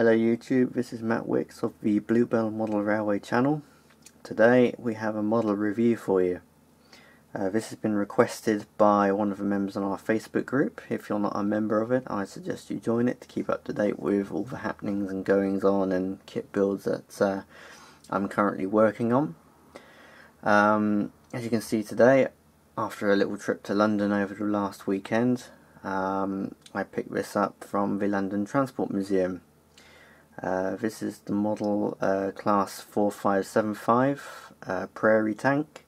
Hello YouTube, this is Matt Wicks of the Bluebell Model Railway channel. Today we have a model review for you. Uh, this has been requested by one of the members on our Facebook group. If you're not a member of it, I suggest you join it to keep up to date with all the happenings and goings on and kit builds that uh, I'm currently working on. Um, as you can see today, after a little trip to London over the last weekend, um, I picked this up from the London Transport Museum. Uh, this is the model uh, class 4575 uh, Prairie Tank,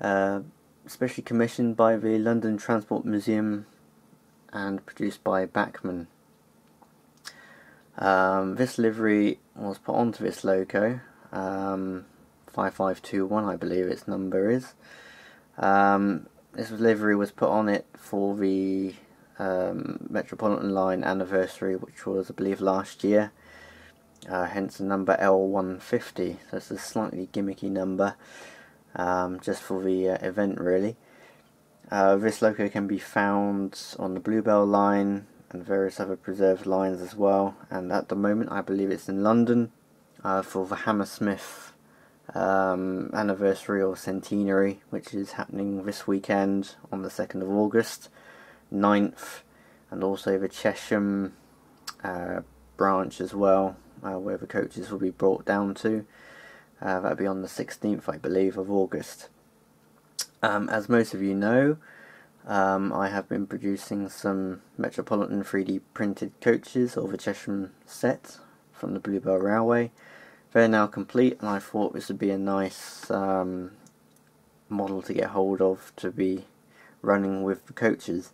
uh, specially commissioned by the London Transport Museum and produced by Bachmann. Um, this livery was put onto this loco, um, 5521 I believe its number is. Um, this livery was put on it for the um, Metropolitan Line anniversary, which was I believe last year uh, hence the number L150 so it's a slightly gimmicky number um, just for the uh, event really. Uh, this loco can be found on the Bluebell line and various other preserved lines as well. And at the moment I believe it's in London uh, for the Hammersmith um, anniversary or centenary which is happening this weekend on the 2nd of August 9th and also the Chesham uh, branch as well uh, where the coaches will be brought down to. Uh, that'll be on the 16th, I believe, of August. Um, as most of you know, um, I have been producing some Metropolitan 3D printed coaches of the Chesham set from the Bluebell Railway. They're now complete and I thought this would be a nice um, model to get hold of to be running with the coaches.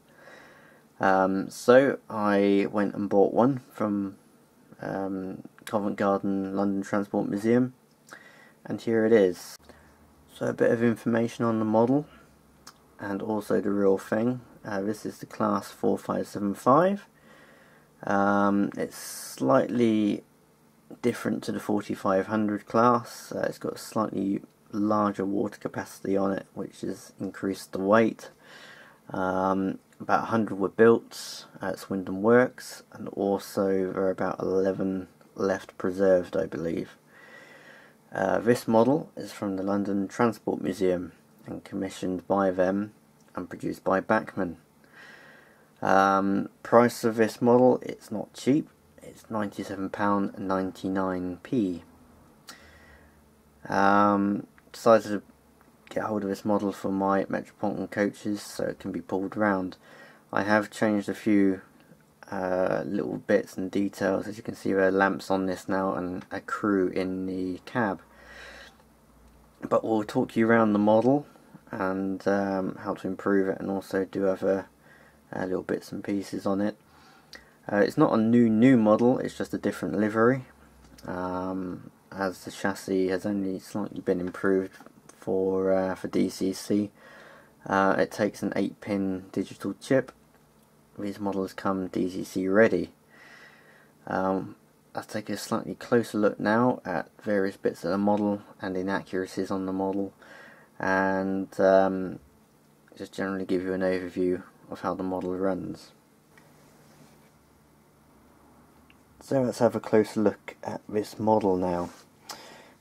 Um, so I went and bought one from um, Covent Garden London Transport Museum and here it is. So a bit of information on the model and also the real thing. Uh, this is the class 4575. Um, it's slightly different to the 4500 class. Uh, it's got a slightly larger water capacity on it which has increased the weight. Um, about 100 were built at Swindon Works and also there are about 11 left preserved I believe. Uh, this model is from the London Transport Museum and commissioned by them and produced by Bachmann. Um, price of this model, it's not cheap, it's £97.99p. Um, decided to get hold of this model for my Metropolitan coaches so it can be pulled round. I have changed a few uh, little bits and details. As you can see there are lamps on this now and a crew in the cab. But we'll talk you around the model and um, how to improve it and also do other uh, little bits and pieces on it. Uh, it's not a new new model it's just a different livery. Um, as the chassis has only slightly been improved for uh, for DCC uh, it takes an 8 pin digital chip these models come DCC ready. Um, let's take a slightly closer look now at various bits of the model and inaccuracies on the model and um, just generally give you an overview of how the model runs. So let's have a closer look at this model now.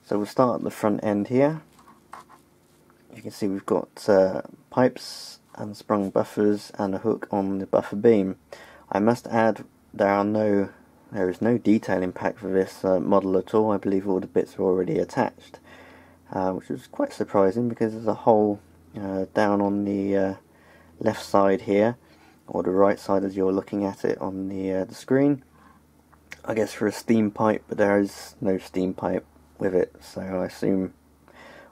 So we'll start at the front end here. You can see we've got uh, pipes unsprung buffers and a hook on the buffer beam. I must add there are no there is no detail impact for this uh, model at all. I believe all the bits are already attached, uh, which was quite surprising because there's a hole uh, down on the uh, left side here, or the right side as you're looking at it on the, uh, the screen. I guess for a steam pipe, but there is no steam pipe with it, so I assume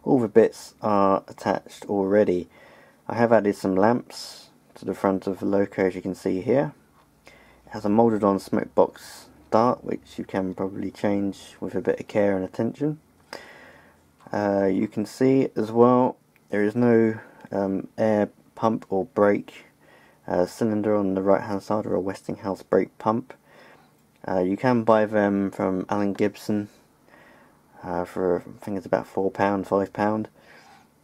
all the bits are attached already. I have added some lamps to the front of the loco as you can see here. It has a moulded on smoke box dart which you can probably change with a bit of care and attention. Uh, you can see as well there is no um, air pump or brake uh, cylinder on the right hand side or a Westinghouse brake pump. Uh, you can buy them from Alan Gibson uh, for I think it's about £4, £5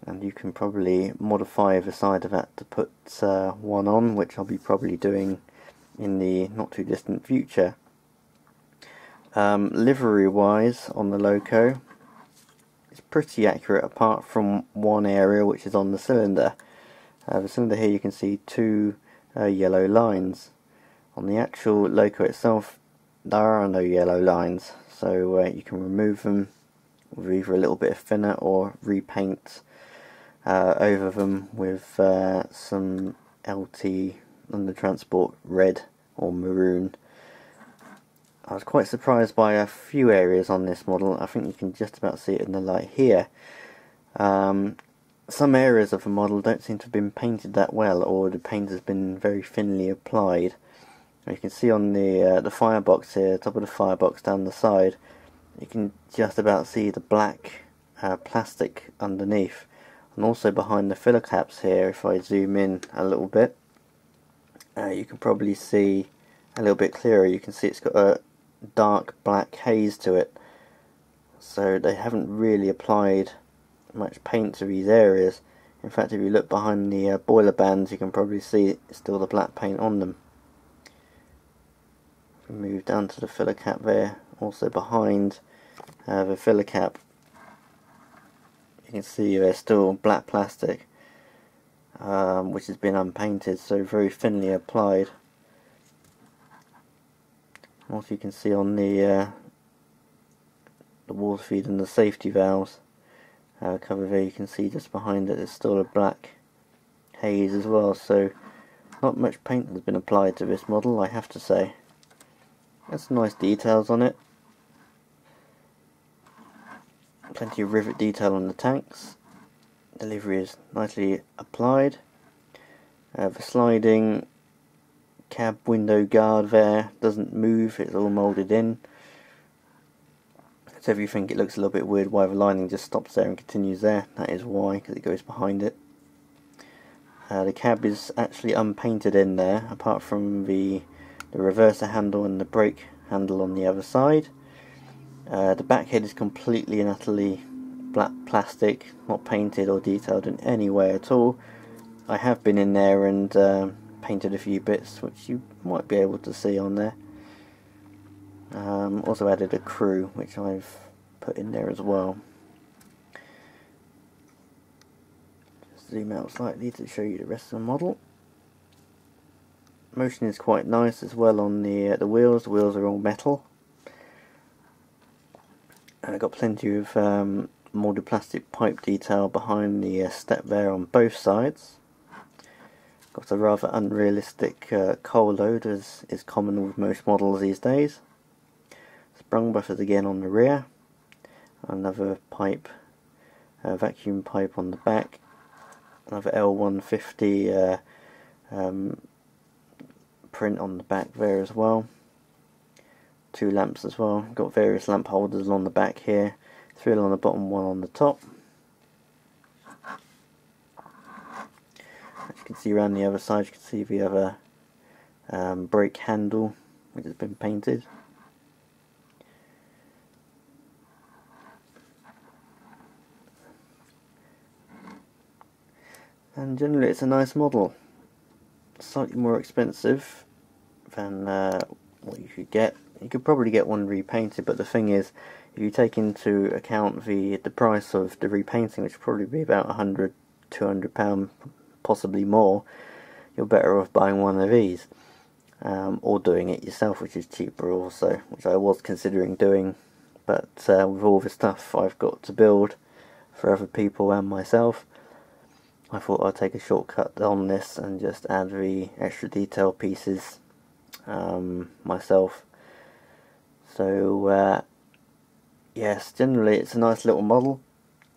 and you can probably modify the side of that to put uh, one on which I'll be probably doing in the not too distant future Um, livery wise on the Loco, it's pretty accurate apart from one area which is on the cylinder. Uh, the cylinder here you can see two uh, yellow lines. On the actual Loco itself there are no yellow lines so uh, you can remove them with either a little bit of thinner or repaint uh, over them with uh, some LT London Transport red or maroon. I was quite surprised by a few areas on this model. I think you can just about see it in the light here. Um, some areas of the model don't seem to have been painted that well or the paint has been very thinly applied. You can see on the uh, the firebox here, top of the firebox down the side, you can just about see the black uh, plastic underneath and also behind the filler caps here if I zoom in a little bit uh, you can probably see a little bit clearer. You can see it's got a dark black haze to it. So they haven't really applied much paint to these areas. In fact if you look behind the uh, boiler bands you can probably see still the black paint on them. Move down to the filler cap there. Also behind uh, the filler cap you can see there's still black plastic um, which has been unpainted so very thinly applied. Also you can see on the uh, the water feed and the safety valves uh, cover there you can see just behind it there's still a black haze as well so not much paint has been applied to this model I have to say. Some nice details on it plenty of rivet detail on the tanks Delivery is nicely applied uh, the sliding cab window guard there doesn't move, it's all moulded in. So if you think it looks a little bit weird why the lining just stops there and continues there, that is why, because it goes behind it. Uh, the cab is actually unpainted in there, apart from the, the reverser handle and the brake handle on the other side. Uh, the back head is completely and utterly black plastic, not painted or detailed in any way at all. I have been in there and uh, painted a few bits which you might be able to see on there. Um, also added a crew which I've put in there as well. Just zoom out slightly to show you the rest of the model. Motion is quite nice as well on the uh, the wheels. The wheels are all metal. I've got plenty of um, molded plastic pipe detail behind the uh, step there on both sides. Got a rather unrealistic uh, coal load as is common with most models these days. Sprung buffers again on the rear. Another pipe, uh, vacuum pipe on the back. Another L150 uh, um, print on the back there as well. Two lamps as well. Got various lamp holders along the back here. Three along the bottom, one on the top. As you can see around the other side, you can see the other um, brake handle which has been painted. And generally it's a nice model. Slightly more expensive than uh, what you could get. You could probably get one repainted, but the thing is, if you take into account the the price of the repainting, which would probably be about 100 200 pound possibly more, you're better off buying one of these. Um, or doing it yourself, which is cheaper also, which I was considering doing. But uh, with all the stuff I've got to build for other people and myself, I thought I'd take a shortcut on this and just add the extra detail pieces um, myself. So, uh, yes, generally it's a nice little model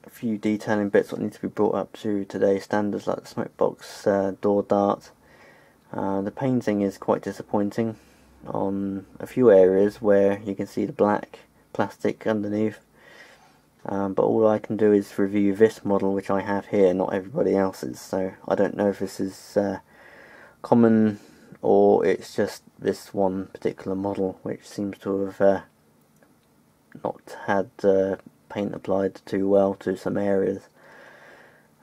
a few detailing bits that need to be brought up to today's standards like the smokebox uh, door dart. Uh, the painting is quite disappointing on a few areas where you can see the black plastic underneath. Um, but all I can do is review this model which I have here, not everybody else's, so I don't know if this is uh, common or it's just this one particular model which seems to have uh, not had uh, paint applied too well to some areas.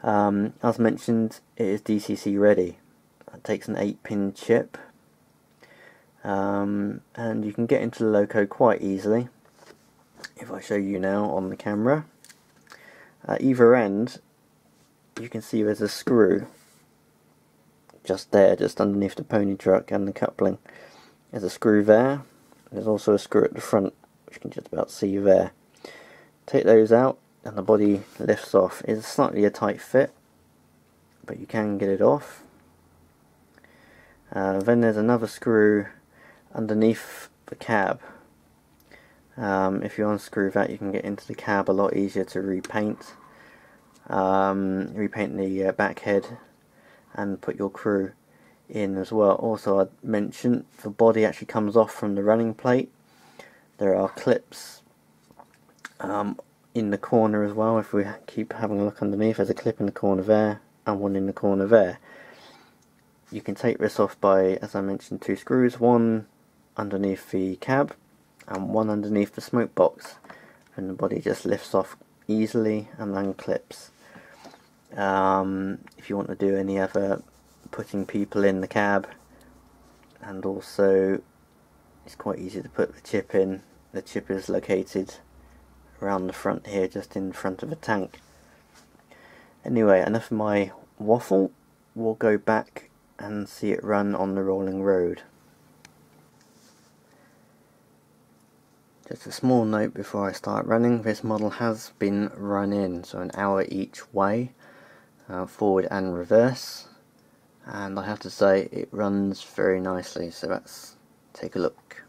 Um, as mentioned, it is DCC ready. It takes an 8 pin chip. um, and you can get into the loco quite easily if I show you now on the camera at either end you can see there's a screw just there just underneath the pony truck and the coupling. There's a screw there. There's also a screw at the front which you can just about see there. Take those out and the body lifts off. It's slightly a tight fit but you can get it off. Uh, then there's another screw underneath the cab. Um, if you unscrew that you can get into the cab a lot easier to repaint. Um, repaint the uh, back head and put your crew in as well. Also I mentioned the body actually comes off from the running plate. There are clips um, in the corner as well if we keep having a look underneath. There's a clip in the corner there and one in the corner there. You can take this off by as I mentioned two screws. One underneath the cab and one underneath the smoke box. And the body just lifts off easily and then clips um, if you want to do any other putting people in the cab and also it's quite easy to put the chip in. The chip is located around the front here just in front of a tank. Anyway enough of my waffle. We'll go back and see it run on the rolling road. Just a small note before I start running, this model has been run in, so an hour each way, uh, forward and reverse, and I have to say it runs very nicely, so let's take a look.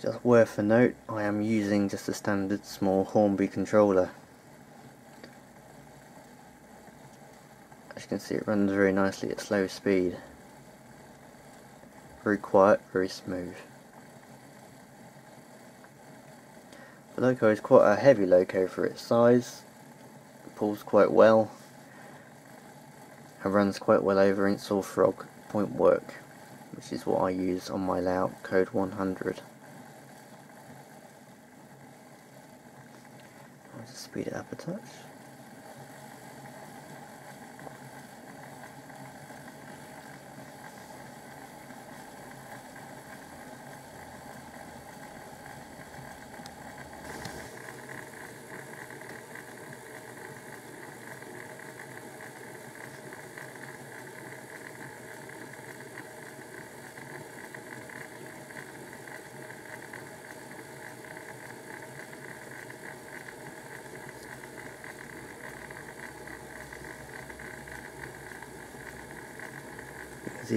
Just worth a note, I am using just a standard small Hornby controller. As you can see it runs very nicely at slow speed. Very quiet, very smooth. The loco is quite a heavy loco for its size. It pulls quite well. And runs quite well over Insulfrog point work, which is what I use on my layout code 100. I'll just speed it up a touch.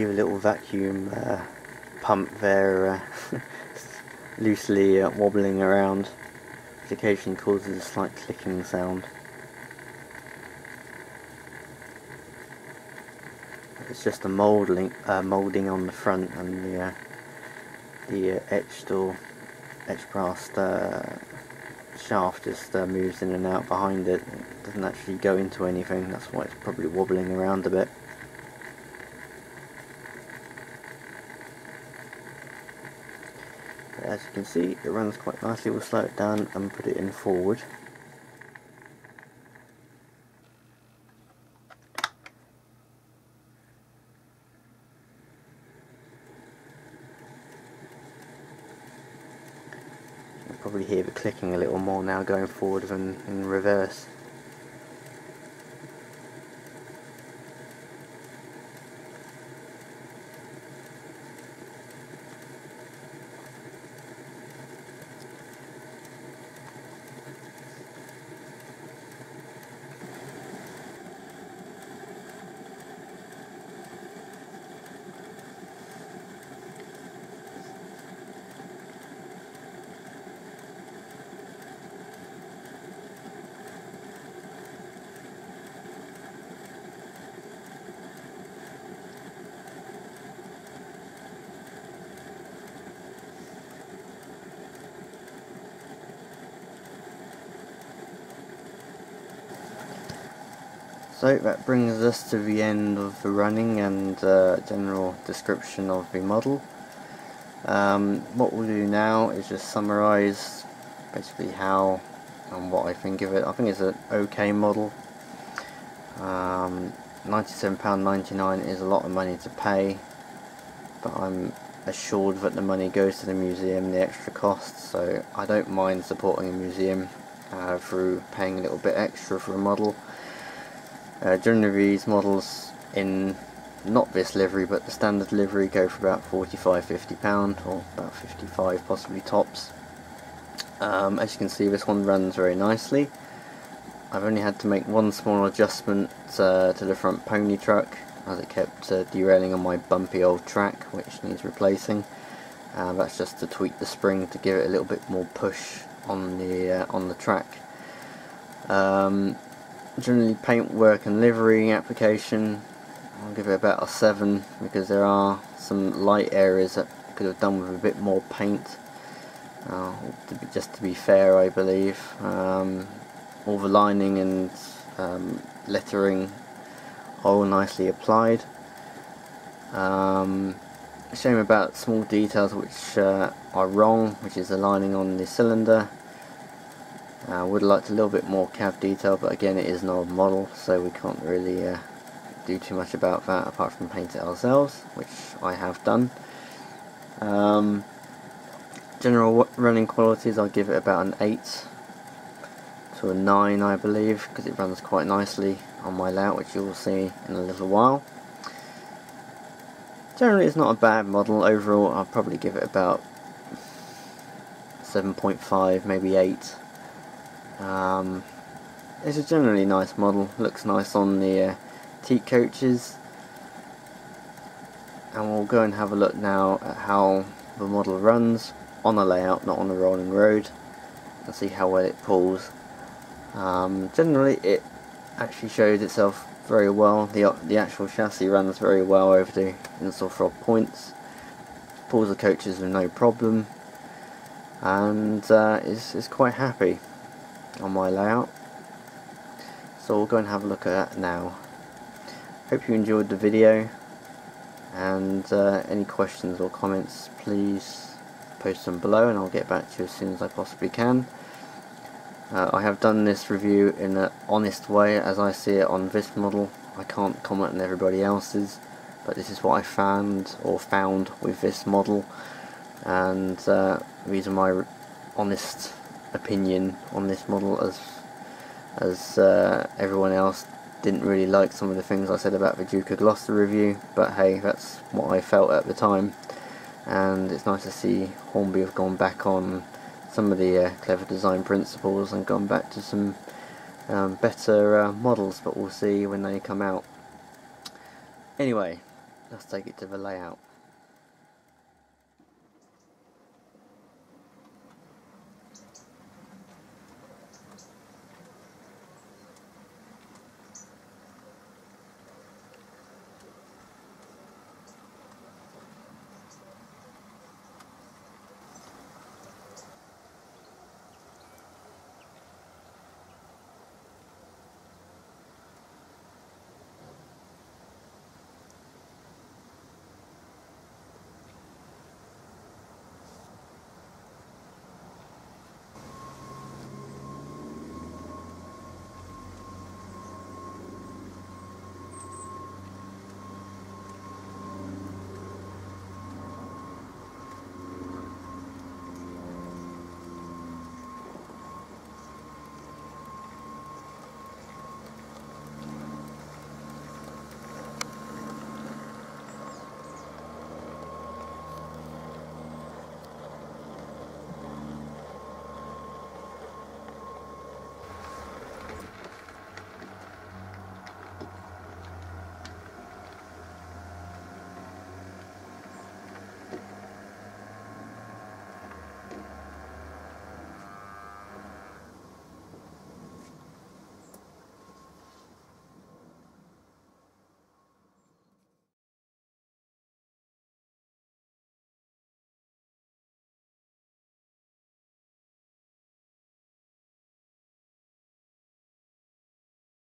A little vacuum uh, pump there uh, loosely uh, wobbling around which occasionally causes a slight clicking sound. It's just a molding, uh, molding on the front and the uh, the uh, etched or etched brass shaft just moves in and out behind it. It doesn't actually go into anything. That's why it's probably wobbling around a bit. As you can see it runs quite nicely we'll slow it down and put it in forward. Probably hear the clicking a little more now going forward than in reverse So that brings us to the end of the running and uh, general description of the model. Um, what we'll do now is just summarise basically how and what I think of it. I think it's an okay model. Um, £97.99 is a lot of money to pay, but I'm assured that the money goes to the museum, the extra costs, so I don't mind supporting a museum uh, through paying a little bit extra for a model. Uh, generally these models in not this livery but the standard livery go for about 45 50 pound or about 55 possibly tops. Um, as you can see this one runs very nicely. I've only had to make one small adjustment uh, to the front pony truck as it kept uh, derailing on my bumpy old track which needs replacing. Uh, that's just to tweak the spring to give it a little bit more push on the uh, on the track. Um, generally paintwork and livery application I'll give it about a 7 because there are some light areas that could have done with a bit more paint. Uh, to be, just to be fair I believe. Um, all the lining and um, lettering are all nicely applied. Um, shame about small details which uh, are wrong which is the lining on the cylinder I uh, would liked a little bit more cab detail but again it is an old model so we can't really uh, do too much about that apart from paint it ourselves, which I have done. Um, general running qualities, I'll give it about an 8 to a 9 I believe, because it runs quite nicely on my layout, which you will see in a little while. Generally it's not a bad model, overall I'll probably give it about 7.5, maybe 8. Um, it's a generally nice model, looks nice on the uh, teak coaches. And we'll go and have a look now at how the model runs on a layout, not on a rolling road and see how well it pulls. Um, generally it actually shows itself very well, the, the actual chassis runs very well over the Insulfrog points, pulls the coaches with no problem. And uh, is, is quite happy on my layout. So we'll go and have a look at that now. Hope you enjoyed the video and uh, any questions or comments please post them below and I'll get back to you as soon as I possibly can. Uh, I have done this review in an honest way as I see it on this model. I can't comment on everybody else's but this is what I found or found with this model and uh, these are my honest opinion on this model as as uh, everyone else didn't really like some of the things I said about the Duke of Gloucester review, but hey, that's what I felt at the time. And it's nice to see Hornby have gone back on some of the uh, clever design principles and gone back to some um, better uh, models, but we'll see when they come out. Anyway, let's take it to the layout.